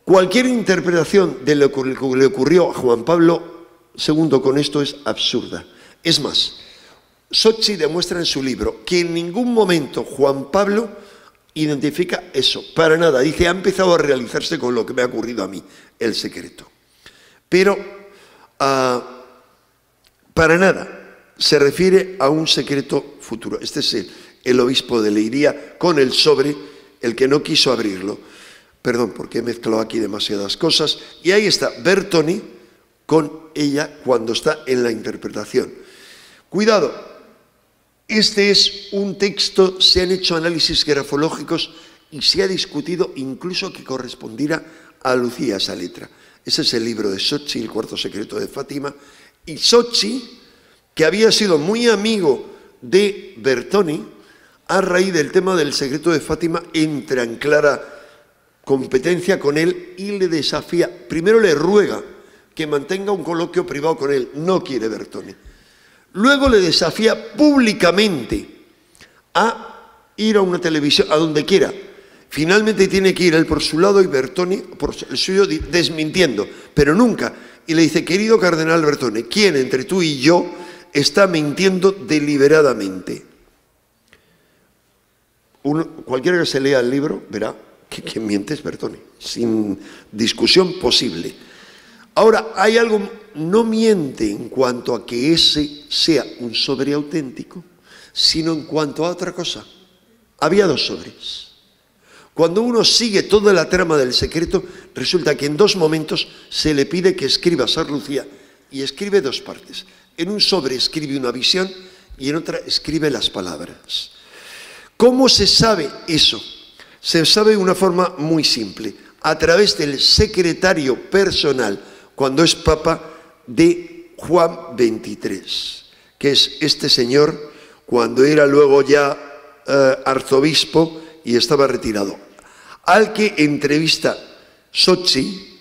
Cualquier interpretación de lo que le ocurrió a Juan Pablo II con esto es absurda. Es más, Sochi demuestra en su libro que en ningún momento Juan Pablo identifica eso, para nada. Dice, ha empezado a realizarse con lo que me ha ocurrido a mí, el secreto. Pero Ah, para nada se refiere a un secreto futuro. Este es el, obispo de Leiría con el sobre, el que no quiso abrirlo. Perdón, porque he mezclado aquí demasiadas cosas. Y ahí está Bertoni con ella cuando está en la interpretación. Cuidado, este es un texto, se han hecho análisis grafológicos y se ha discutido incluso que correspondiera a Lucía esa letra. Ese es el libro de Sochi, el cuarto secreto de Fátima. Y Sochi, que había sido muy amigo de Bertoni, a raíz del tema del secreto de Fátima, entra en clara competencia con él y le desafía. Primero le ruega que mantenga un coloquio privado con él. No quiere Bertoni. Luego le desafía públicamente a ir a una televisión, a donde quiera, Finalmente tiene que ir él por su lado y Bertoni por el suyo desmintiendo, pero nunca. Y le dice, querido cardenal Bertone, ¿quién entre tú y yo está mintiendo deliberadamente? cualquiera que se lea el libro verá que quien miente es Bertone, sin discusión posible. Ahora, hay algo, no miente en cuanto a que ese sea un sobre auténtico, sino en cuanto a otra cosa. Había dos sobres. Cuando uno sigue toda la trama del secreto, resulta que en dos momentos se le pide que escriba a Lucía y escribe dos partes. En un sobre escribe una visión y en otra escribe las palabras. ¿Cómo se sabe eso? Se sabe de una forma muy simple, a través del secretario personal, cuando es papa, de Juan 23, que es este señor cuando era luego ya eh, arzobispo y estaba retirado, al que entrevista Sochi,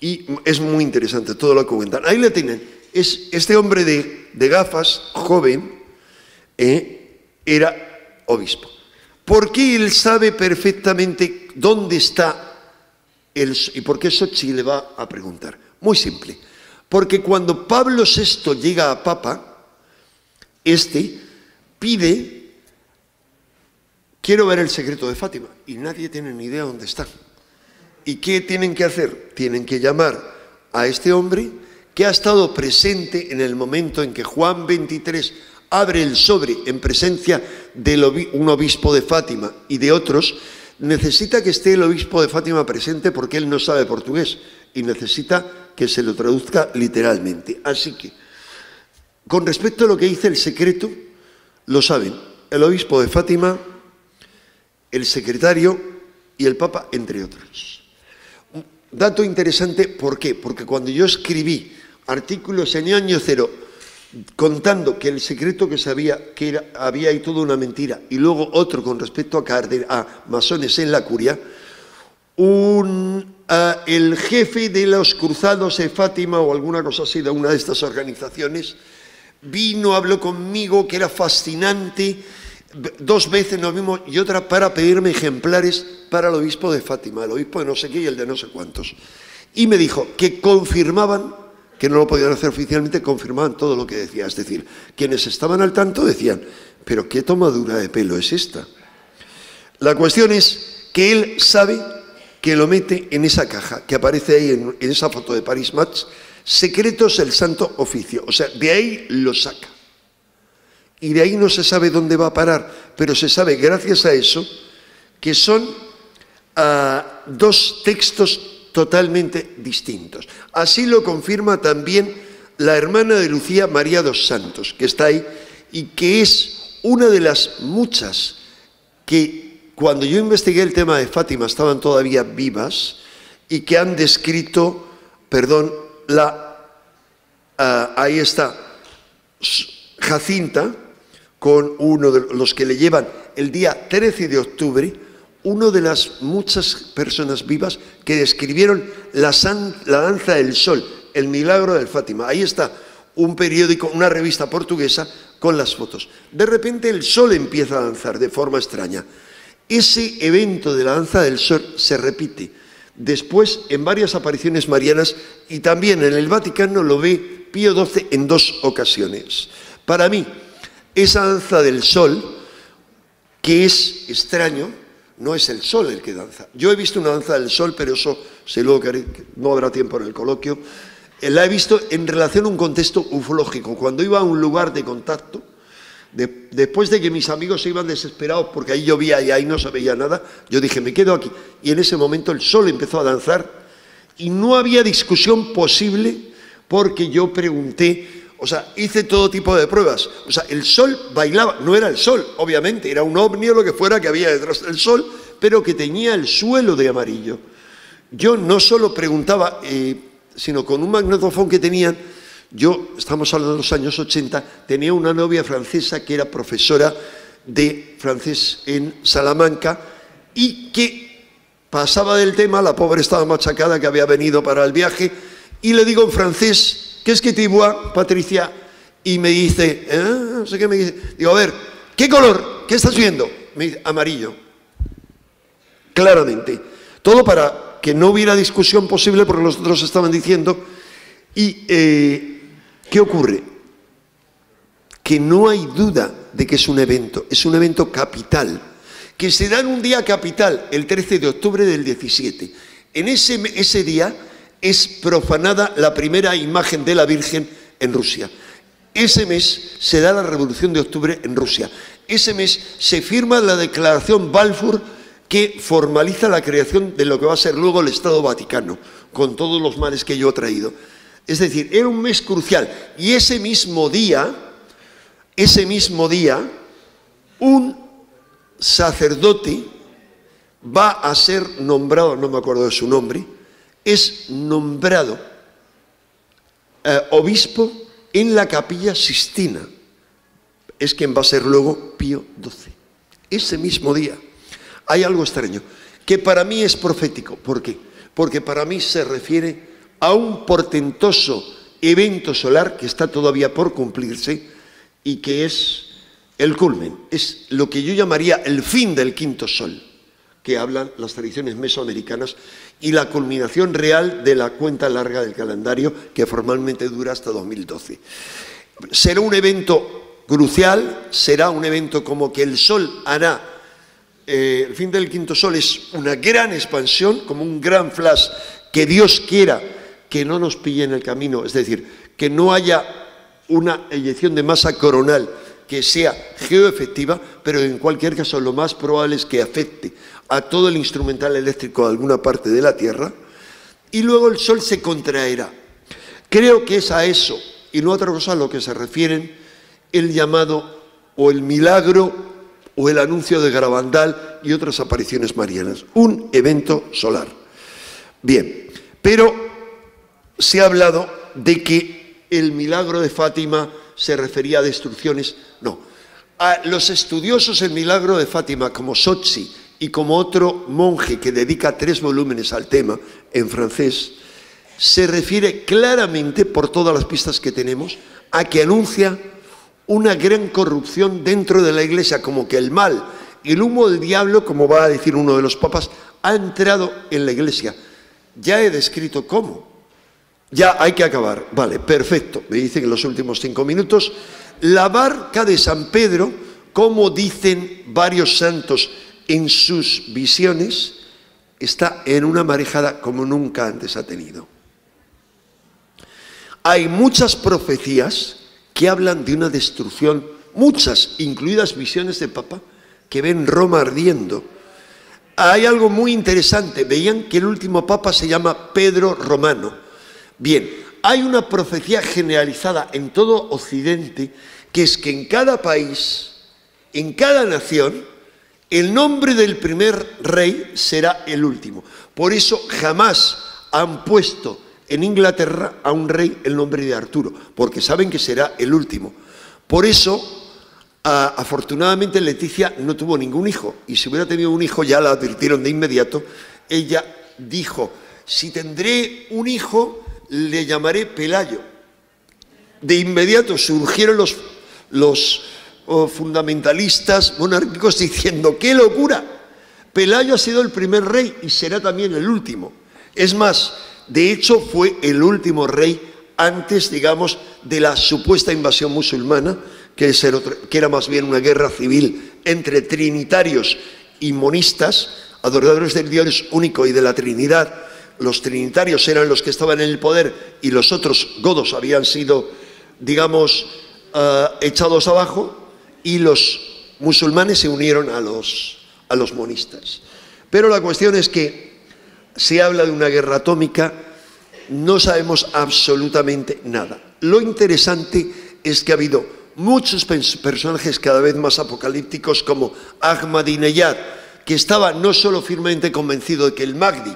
y es muy interesante todo lo que cuentan. Ahí le tienen, es este hombre de, gafas, joven, eh, era obispo. ¿Por qué él sabe perfectamente dónde está el, y por qué Sochi le va a preguntar? Muy simple. Porque cuando Pablo VI llega a Papa, este pide, quiero ver el secreto de Fátima, y nadie tiene ni idea dónde está. ¿Y qué tienen que hacer? Tienen que llamar a este hombre que ha estado presente en el momento en que Juan 23 abre el sobre en presencia de un obispo de Fátima y de otros, necesita que esté el obispo de Fátima presente porque él no sabe portugués y necesita que se lo traduzca literalmente. Así que, con respecto a lo que dice el secreto, lo saben el obispo de Fátima, el secretario y el papa, entre otros. Dato interesante, ¿por qué? Porque cuando yo escribí artículos en año cero contando que el secreto que sabía que era, había ahí toda una mentira y luego otro con respecto a, a masones en la curia, un el jefe de los cruzados de Fátima o alguna cosa así de una de estas organizaciones, vino, habló conmigo, que era fascinante, dos veces nos vimos y otra para pedirme ejemplares para el obispo de Fátima, el obispo de no sé qué y el de no sé cuántos. Y me dijo que confirmaban, que no lo podían hacer oficialmente, confirmaban todo lo que decía. Es decir, quienes estaban al tanto decían, pero qué tomadura de pelo es esta. La cuestión es que él sabe que lo mete en esa caja que aparece ahí en, esa foto de Paris Match, secretos del Santo Oficio. O sea, de ahí lo saca. Y de ahí no se sabe dónde va a parar, pero se sabe, gracias a eso, que son ah, dos textos totalmente distintos. Así lo confirma también la hermana de Lucía, María dos Santos, que está ahí y que es una de las muchas que cuando yo investigué el tema de Fátima estaban todavía vivas y que han descrito, perdón, la, ah, ahí está, Jacinta, con uno de los que le llevan el día 13 de octubre, uno de las muchas personas vivas que describieron la, la danza del sol, el milagro del Fátima. Ahí está un periódico, una revista portuguesa con las fotos. De repente el sol empieza a danzar de forma extraña. Ese evento de la danza del sol se repite después en varias apariciones marianas y también en el Vaticano lo ve Pío XII en dos ocasiones. Para mí, esa danza del sol, que es extraño, no es el sol el que danza. Yo he visto una danza del sol, pero eso se lo que no habrá tiempo en el coloquio. La he visto en relación a un contexto ufológico. Cuando iba a un lugar de contacto, después de que mis amigos se iban desesperados porque ahí llovía y ahí no se veía nada, yo dije, me quedo aquí. Y en ese momento el sol empezó a danzar y no había discusión posible porque yo pregunté, o sea, hice todo tipo de pruebas. O sea, el sol bailaba, no era el sol, obviamente, era un ovni o lo que fuera que había detrás del sol, pero que tenía el suelo de amarillo. Yo no solo preguntaba, eh, sino con un magnetofón que tenían, yo, estamos hablando de los años 80, tenía una novia francesa que era profesora de francés en Salamanca y que pasaba del tema, la pobre estaba machacada que había venido para el viaje, y le digo en francés, ¿qué es que vois, Patricia? Y me dice, ¿eh? no sé qué me dice. Digo, a ver, ¿qué color? ¿Qué estás viendo? Me dice, amarillo. Claramente. Todo para que no hubiera discusión posible porque los otros estaban diciendo. Y eh, ¿Qué ocurre? Que no hay duda de que es un evento, es un evento capital, que se da en un día capital, el 13 de octubre del 17. En ese, ese día, es profanada la primera imagen de la Virgen en Rusia. Ese mes se da la Revolución de Octubre en Rusia. Ese mes se firma la Declaración Balfour que formaliza la creación de lo que va a ser luego el Estado Vaticano, con todos los males que yo he traído. Es decir, era un mes crucial. Y ese mismo día, ese mismo día, un sacerdote va a ser nombrado, no me acuerdo de su nombre, es nombrado eh, obispo en la capilla Sistina. Es quien va a ser luego Pío XII. Ese mismo día. Hay algo extraño, que para mí es profético. ¿Por qué? Porque para mí se refiere a un portentoso evento solar que está todavía por cumplirse y que es el culmen, es lo que yo llamaría el fin del quinto sol, que hablan las tradiciones mesoamericanas, y la culminación real de la cuenta larga del calendario que formalmente dura hasta 2012. Será un evento crucial, será un evento como que el sol hará, eh, el fin del quinto sol es una gran expansión, como un gran flash, que Dios quiera que no nos pille en el camino, es decir, que no haya una eyección de masa coronal que sea geoefectiva, pero en cualquier caso lo más probable es que afecte a todo el instrumental eléctrico de alguna parte de la Tierra, y luego el Sol se contraerá. Creo que es a eso, y no a otra cosa a lo que se refieren el llamado o el milagro o el anuncio de Garabandal y otras apariciones marianas. Un evento solar. Bien, pero se ha hablado de que el milagro de Fátima se refería a destrucciones. No. A los estudiosos del milagro de Fátima, como Sochi y como otro monje que dedica tres volúmenes al tema en francés, se refiere claramente, por todas las pistas que tenemos, a que anuncia una gran corrupción dentro de la iglesia, como que el mal, el humo del diablo, como va a decir uno de los papas, ha entrado en la iglesia. Ya he descrito cómo. Ya hay que acabar. Vale, perfecto. Me dicen en los últimos cinco minutos. La barca de San Pedro, como dicen varios santos en sus visiones, está en una marejada como nunca antes ha tenido. Hay muchas profecías que hablan de una destrucción, muchas, incluidas visiones de Papa, que ven Roma ardiendo. Hay algo muy interesante. Veían que el último Papa se llama Pedro Romano Bien, hay una profecía generalizada en todo Occidente que es que en cada país, en cada nación, el nombre del primer rey será el último. Por eso jamás han puesto en Inglaterra a un rey el nombre de Arturo, porque saben que será el último. Por eso, afortunadamente, Leticia no tuvo ningún hijo, y si hubiera tenido un hijo ya la advirtieron de inmediato, ella dijo, si tendré un hijo, le llamaré Pelayo. De inmediato surgieron los, los oh, fundamentalistas monárquicos diciendo, ¡qué locura! Pelayo ha sido el primer rey y será también el último. Es más, de hecho fue el último rey antes, digamos, de la supuesta invasión musulmana, que, que era más bien una guerra civil entre trinitarios y monistas, adoradores del Dios único y de la Trinidad, los trinitarios eran los que estaban en el poder y los otros godos habían sido, digamos, eh, echados abajo y los musulmanes se unieron a los, a los monistas. Pero la cuestión es que se habla de una guerra atómica, no sabemos absolutamente nada. Lo interesante es que ha habido muchos personajes cada vez más apocalípticos como Ahmadinejad, que estaba no solo firmemente convencido de que el Mahdi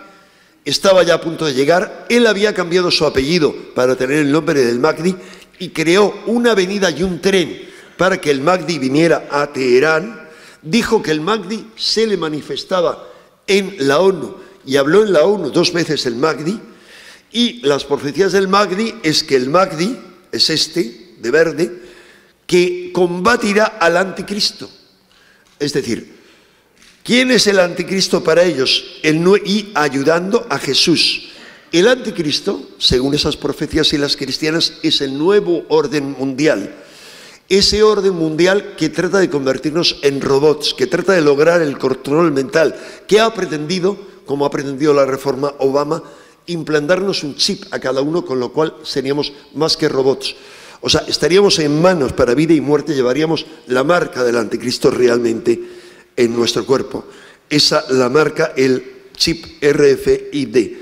estaba ya a punto de llegar, él había cambiado su apellido para tener el nombre del Magdi y creó una avenida y un tren para que el Magdi viniera a Teherán, dijo que el Magdi se le manifestaba en la ONU y habló en la ONU dos veces el Magdi. Y las profecías del Magdi es que el Magdi es este, de verde, que combatirá al anticristo. Es decir, ¿Quién es el anticristo para ellos? El, y ayudando a Jesús. El anticristo, según esas profecías y las cristianas, es el nuevo orden mundial. Ese orden mundial que trata de convertirnos en robots, que trata de lograr el control mental, que ha pretendido, como ha pretendido la reforma Obama, implantarnos un chip a cada uno, con lo cual seríamos más que robots. O sea, estaríamos en manos para vida y muerte, llevaríamos la marca del anticristo realmente en nuestro cuerpo. Esa la marca el chip RFID.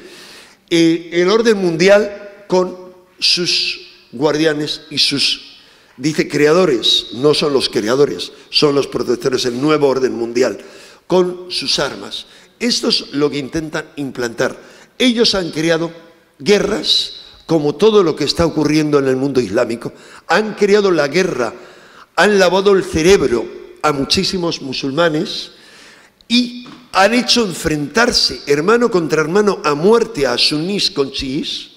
Eh, el orden mundial con sus guardianes y sus, dice, creadores, no son los creadores, son los protectores, el nuevo orden mundial, con sus armas. Esto es lo que intentan implantar. Ellos han creado guerras, como todo lo que está ocurriendo en el mundo islámico, han creado la guerra, han lavado el cerebro a muchísimos musulmanes y han hecho enfrentarse hermano contra hermano a muerte a sunís con chiís,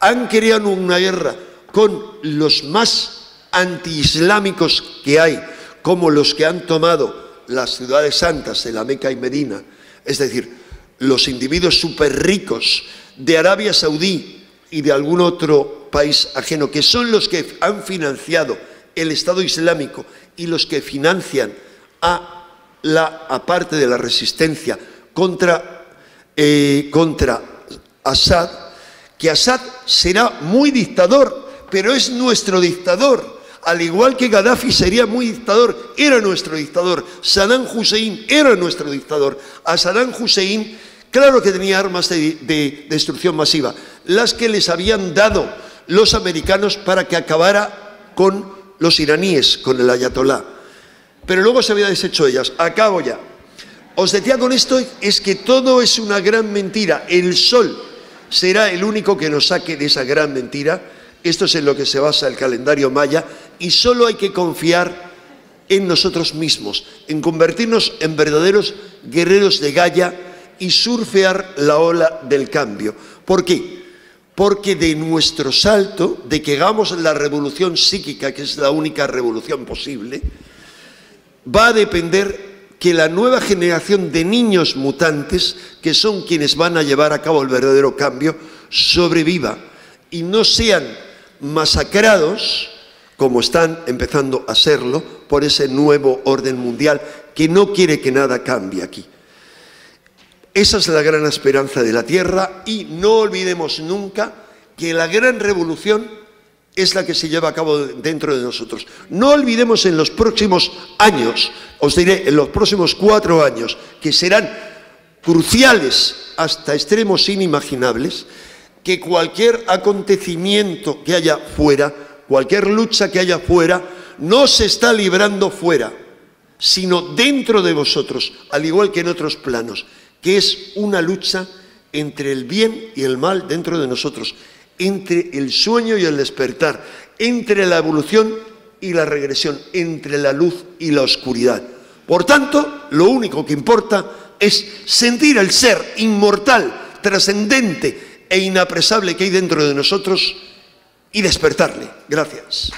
han creado una guerra con los más antiislámicos que hay, como los que han tomado las ciudades santas de la Meca y Medina, es decir, los individuos súper ricos de Arabia Saudí, y de algún otro país ajeno, que son los que han financiado el Estado Islámico y los que financian a la aparte de la resistencia contra, eh, contra Assad, que Assad será muy dictador, pero es nuestro dictador. Al igual que Gaddafi sería muy dictador, era nuestro dictador. Saddam Hussein era nuestro dictador. A Saddam Hussein Claro que tenía armas de, destrucción masiva, las que les habían dado los americanos para que acabara con los iraníes, con el ayatolá. Pero luego se había deshecho ellas. Acabo ya. Os decía con esto es que todo es una gran mentira. El sol será el único que nos saque de esa gran mentira. Esto es en lo que se basa el calendario maya y solo hay que confiar en nosotros mismos, en convertirnos en verdaderos guerreros de Gaia y surfear la ola del cambio. ¿Por qué? Porque de nuestro salto, de que hagamos la revolución psíquica, que es la única revolución posible, va a depender que la nueva generación de niños mutantes, que son quienes van a llevar a cabo el verdadero cambio, sobreviva y no sean masacrados, como están empezando a serlo, por ese nuevo orden mundial que no quiere que nada cambie aquí. Esa es la gran esperanza de la Tierra y no olvidemos nunca que la gran revolución es la que se lleva a cabo dentro de nosotros. No olvidemos en los próximos años, os diré, en los próximos cuatro años, que serán cruciales hasta extremos inimaginables, que cualquier acontecimiento que haya fuera, cualquier lucha que haya fuera, no se está librando fuera, sino dentro de vosotros, al igual que en otros planos que es una lucha entre el bien y el mal dentro de nosotros, entre el sueño y el despertar, entre la evolución y la regresión, entre la luz y la oscuridad. Por tanto, lo único que importa es sentir el ser inmortal, trascendente e inapresable que hay dentro de nosotros y despertarle. Gracias.